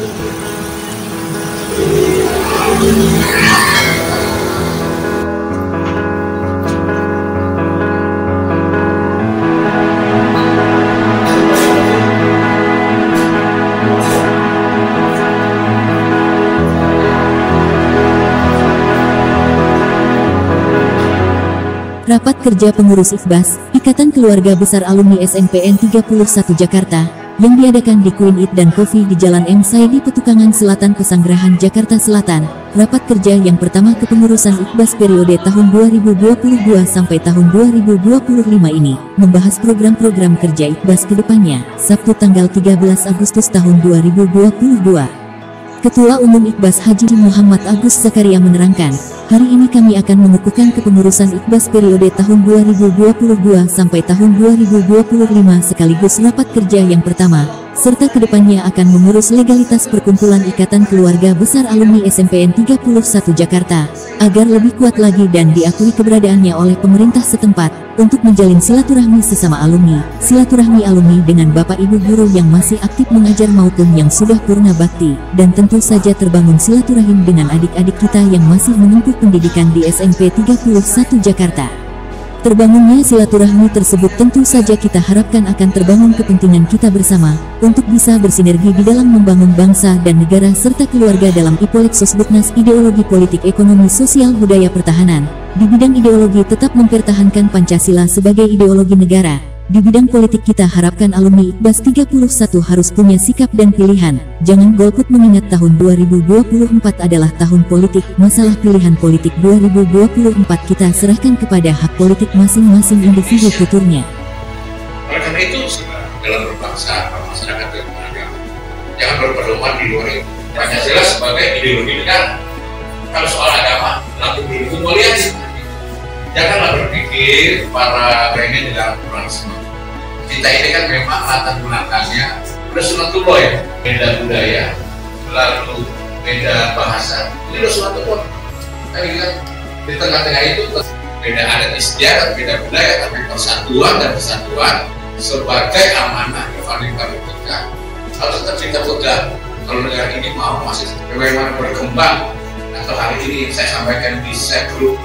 Rapat Kerja Pengurus IKBAS, Ikatan Keluarga Besar Alumni SMPN 31 Jakarta, yang diadakan di Queen Eat dan Coffee di Jalan M. Saidi Petukangan Selatan Pesanggerahan Jakarta Selatan. Rapat kerja yang pertama kepengurusan IKBAS periode tahun 2022 sampai tahun 2025 ini, membahas program-program kerja IKBAS ke depannya, Sabtu tanggal 13 Agustus tahun 2022. Ketua Umum IKBAS Haji Muhammad Agus Zakaria menerangkan, Hari ini kami akan mengukuhkan kepengurusan IKBAS periode tahun 2022 sampai tahun 2025 sekaligus rapat kerja yang pertama, serta ke depannya akan mengurus legalitas perkumpulan Ikatan Keluarga Besar Alumni SMPN 31 Jakarta, agar lebih kuat lagi dan diakui keberadaannya oleh pemerintah setempat, untuk menjalin silaturahmi sesama alumni, silaturahmi alumni dengan Bapak Ibu Guru yang masih aktif mengajar maupun yang sudah purna bakti, dan tentu saja terbangun silaturahim dengan adik-adik kita yang masih menempuh pendidikan di SMP 31 Jakarta. Terbangunnya silaturahmi tersebut tentu saja kita harapkan akan terbangun kepentingan kita bersama, untuk bisa bersinergi di dalam membangun bangsa dan negara serta keluarga dalam Ipolek Sosbudnas Ideologi Politik Ekonomi Sosial Budaya Pertahanan. Di bidang ideologi tetap mempertahankan Pancasila sebagai ideologi negara, di bidang politik kita harapkan alumni IKBAS 31 harus punya sikap dan pilihan. Jangan golput mengingat tahun 2024 adalah tahun politik. Masalah pilihan politik 2024 kita serahkan kepada hak politik masing-masing individu futurnya. Oleh karena itu, dalam berbangsa, masyarakat dan beragama, jangan berpedoman di luar itu. Pancasila sebagai ideologi negara. Kalau soal agama, laku dulu lihat Janganlah berpikir para pengen dalam pluralisme kita ini kan memang latar belakangnya udah ya beda budaya lalu beda bahasa. Ini udah sunatullah kan kan di tengah-tengah itu beda adat istiadat beda budaya tapi persatuan dan kesatuan sebagai amanah paling kami pegang harus tetap kita kalau negara ini mau masih bagaimana berkembang atau hari ini saya sampaikan di set group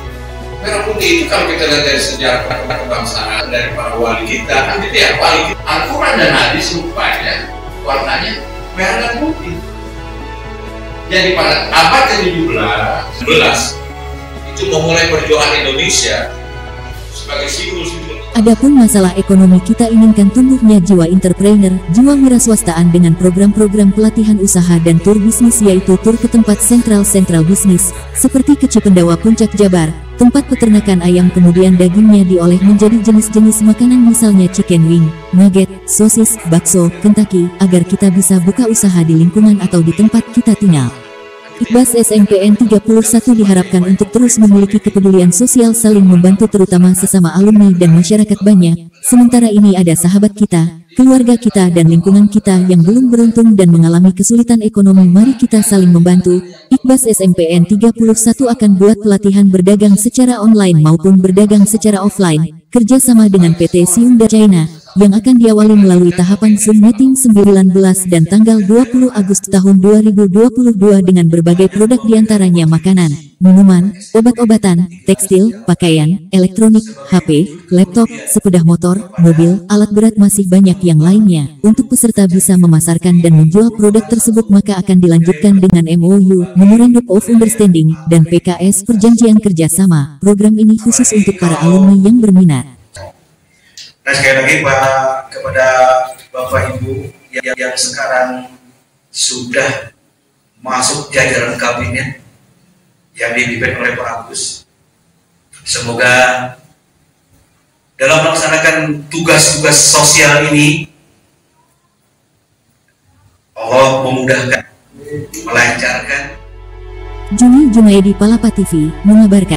Merah putih itu kalau kita lihat dari sejarah kebangsaan dari para wali kita, kan kita yang paling Al-Quran dan hadis rupanya warnanya merah dan putih. Jadi pada abad ke-17, 11 itu memulai perjuangan Indonesia Adapun masalah ekonomi kita inginkan tumbuhnya jiwa entrepreneur, jiwa wiraswastaan dengan program-program pelatihan usaha dan tur bisnis yaitu tur ke tempat sentral-sentral bisnis, seperti ke Cipendawa Puncak Jabar, tempat peternakan ayam kemudian dagingnya diolah menjadi jenis-jenis makanan misalnya chicken wing, nugget, sosis, bakso, Kentucky, agar kita bisa buka usaha di lingkungan atau di tempat kita tinggal. Ikbas SNPN 31 diharapkan untuk terus memiliki kepedulian sosial saling membantu terutama sesama alumni dan masyarakat banyak, sementara ini ada sahabat kita, keluarga kita dan lingkungan kita yang belum beruntung dan mengalami kesulitan ekonomi. Mari kita saling membantu, Ikbas SMPN 31 akan buat pelatihan berdagang secara online maupun berdagang secara offline, kerjasama dengan PT Siunda China, yang akan diawali melalui tahapan Zoom Meeting 19 dan tanggal 20 Agustus tahun 2022 dengan berbagai produk di antaranya makanan, minuman, obat-obatan, tekstil, pakaian, elektronik, HP, laptop, sepeda motor, mobil, alat berat masih banyak yang lainnya. Untuk peserta bisa memasarkan dan menjual produk tersebut maka akan dilanjutkan dengan MOU, Memorandum of Understanding, dan PKS Perjanjian Kerjasama. Program ini khusus untuk para alumni yang berminat. Nah sekali lagi Pak kepada Bapak Ibu yang, yang sekarang sudah masuk jajaran kabinet yang dipimpin oleh Pak Agus. Semoga dalam melaksanakan tugas-tugas sosial ini Allah memudahkan, melancarkan. Juni Junaidi Palapa TV mengabarkan.